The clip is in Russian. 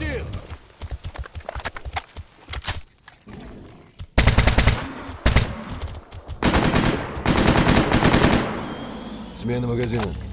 Один! Смена магазина.